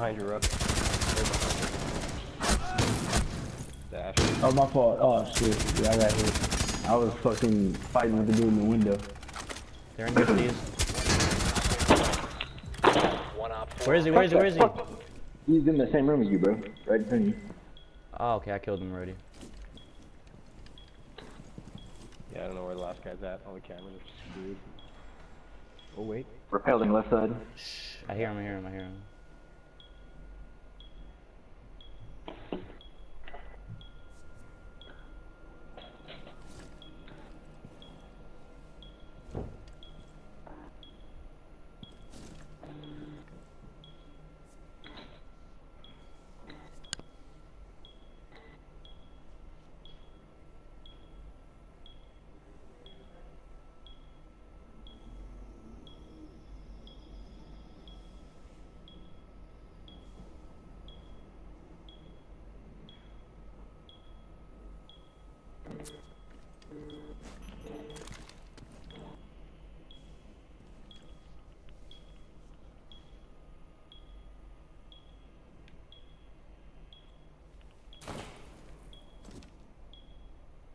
Behind you, Rook. Dash. Oh, my fault. Oh, shit. Yeah, I got hit. I was fucking fighting with the dude in the window. They're in your cities. One op. Where is he? Where is he? Where is he? He's in the same room as you, bro. Right in front of you. Oh, okay, I killed him already. Yeah, I don't know where the last guy's at. All the cameras are screwed. Oh, wait. Rappelling left side. I hear him, I hear him, I hear him.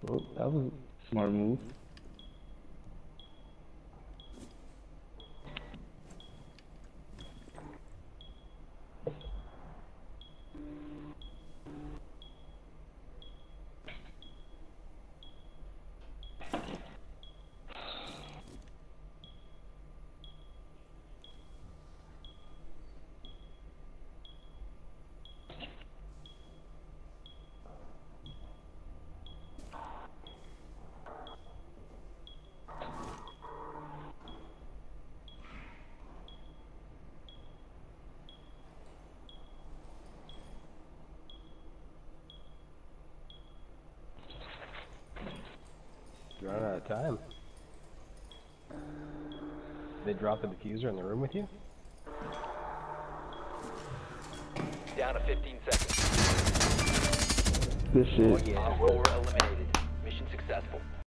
Oh, that was a smart move. You're running out of time. They dropped the defuser in the room with you? Down to 15 seconds. Good shit. yeah. Op eliminated. Mission successful.